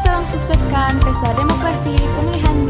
tolong dalam sukseskan pesta demokrasi pemilihan